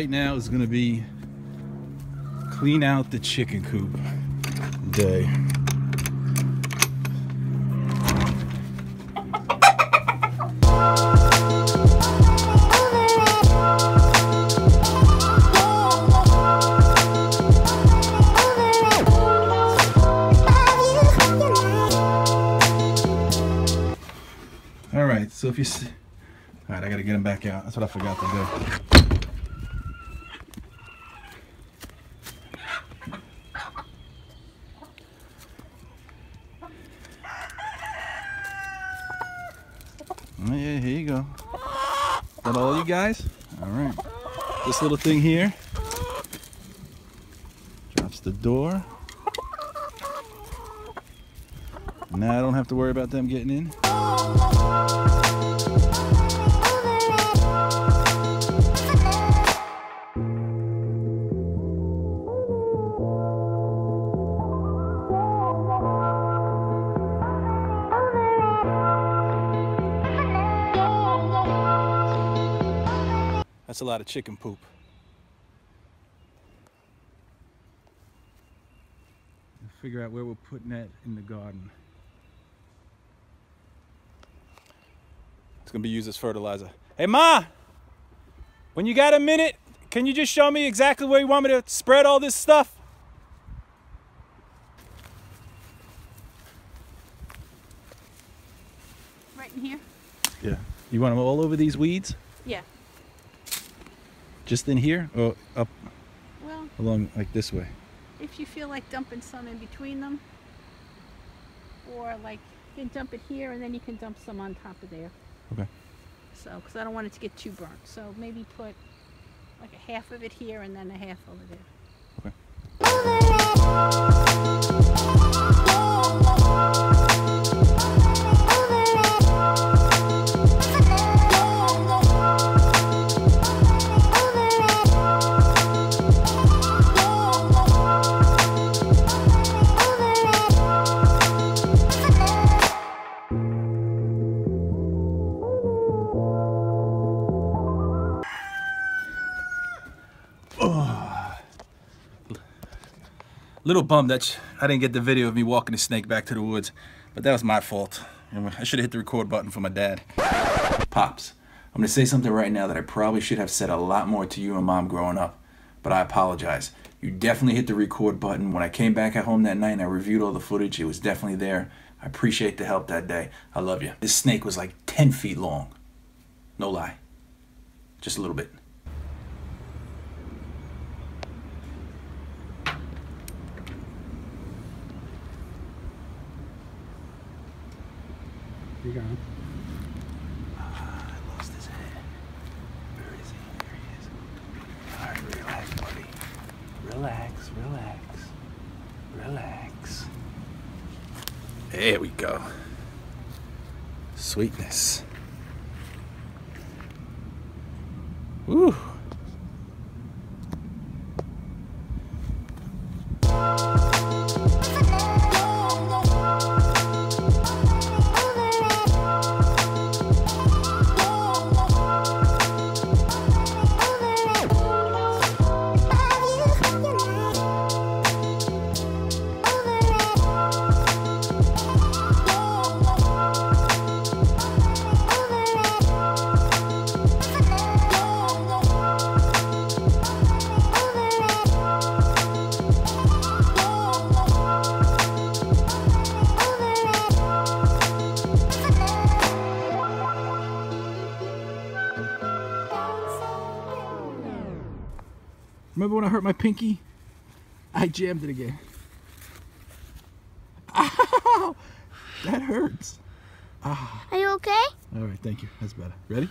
right now is gonna be clean out the chicken coop day. All right, so if you see, all right, I gotta get him back out. That's what I forgot to do. Oh, yeah, here you go. That all you guys? All right. This little thing here drops the door. Now I don't have to worry about them getting in. That's a lot of chicken poop. Figure out where we're putting that in the garden. It's gonna be used as fertilizer. Hey Ma! When you got a minute, can you just show me exactly where you want me to spread all this stuff? Right in here? Yeah. You want them all over these weeds? Yeah. Just in here? Or up Well, along like this way? if you feel like dumping some in between them, or like you can dump it here and then you can dump some on top of there. Okay. So, because I don't want it to get too burnt. So maybe put like a half of it here and then a half over there. Okay. Little bummed that I didn't get the video of me walking the snake back to the woods, but that was my fault. I should have hit the record button for my dad. Pops, I'm gonna say something right now that I probably should have said a lot more to you and mom growing up, but I apologize. You definitely hit the record button. When I came back at home that night and I reviewed all the footage, it was definitely there. I appreciate the help that day. I love you. This snake was like 10 feet long. No lie. Just a little bit. You got him. Uh, I lost his head. Where is he? There relax, buddy. Relax, relax, relax. There we go. Sweetness. Woo. Remember when I hurt my pinky? I jammed it again. Ow! That hurts. Ah. Are you okay? All right, thank you. That's better. Ready?